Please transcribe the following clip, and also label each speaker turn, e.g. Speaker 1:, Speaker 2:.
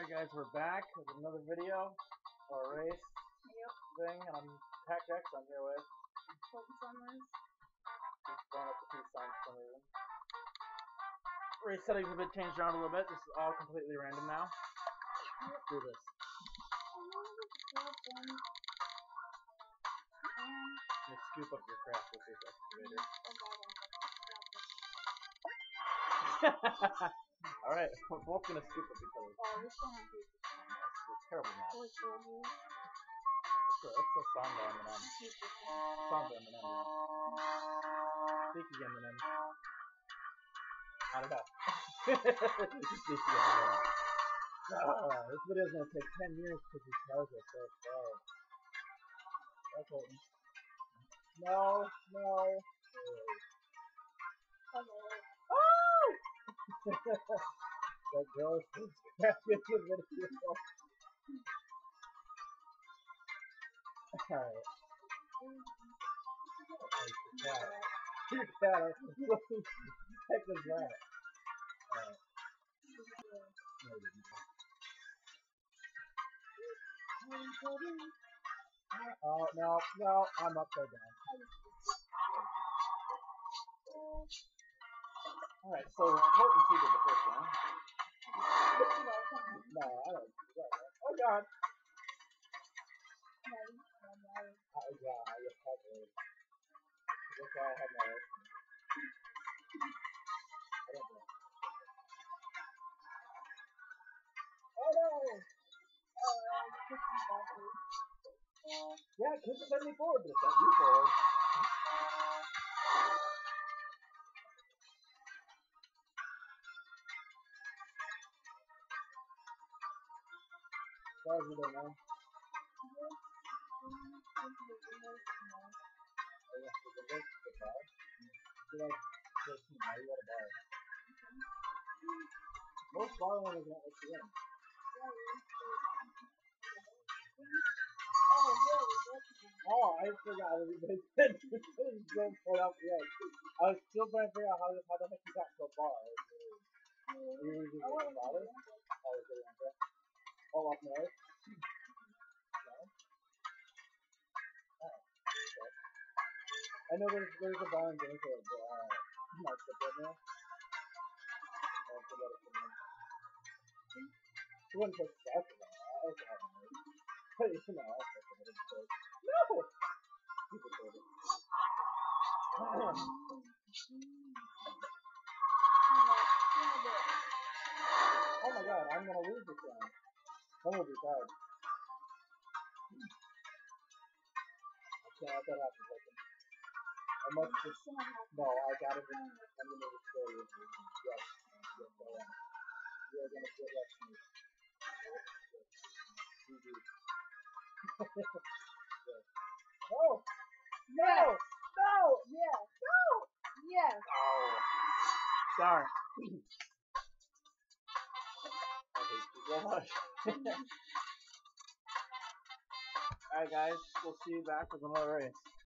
Speaker 1: Alright guys, we're back with another video or a race
Speaker 2: Yep.
Speaker 1: thing, and I'm Pack X, I'm here with
Speaker 2: Colton Summers.
Speaker 1: He's going up the peace sign for some reason. Race settings have been changed around a little bit, this is all completely random now. Let's do this. Me scoop up your crap with this excavator. Alright, we're both gonna scoop up each other.
Speaker 2: Oh, this one has to
Speaker 1: It's a terrible map.
Speaker 2: Toy
Speaker 1: It's a, it's a song by Eminem. Song by Eminem, yeah. Speaking Eminem. I don't know. Speaking Eminem. Ah, this video's gonna take 10 years because these cars are so slow. Colton. No, no. Oh! is so scrappy in video. Alright. That? Alright. Oh, no, no, I'm upside down. Alright, so Colton seeded the first one. No, I don't do that. Oh god! God, I don't know. Oh no! Yeah, but it's not you forward. You a bar. Most bar owners won't let you in. Oh, I forgot. I was going to pull the edge. I was still trying to figure out how, how the heck you got so far. You? Oh, is it okay? Oh, up north? I know there's, there's a bar in but, uh, marked up right now. I forgot it from there. You wouldn't take that for that. I was having it. But, you know, I'll take it. It's good. No! Stupid baby. Oh my god, I'm gonna lose this round. Will be bad. I that happen, I must just. No, I gotta be. I'm gonna destroy you. Oh, yes. Yes, I am. You are gonna get left me. GG. yes. No! No!
Speaker 2: Yes. No! Yes.
Speaker 1: Oh. Alright guys, we'll see you back with another race.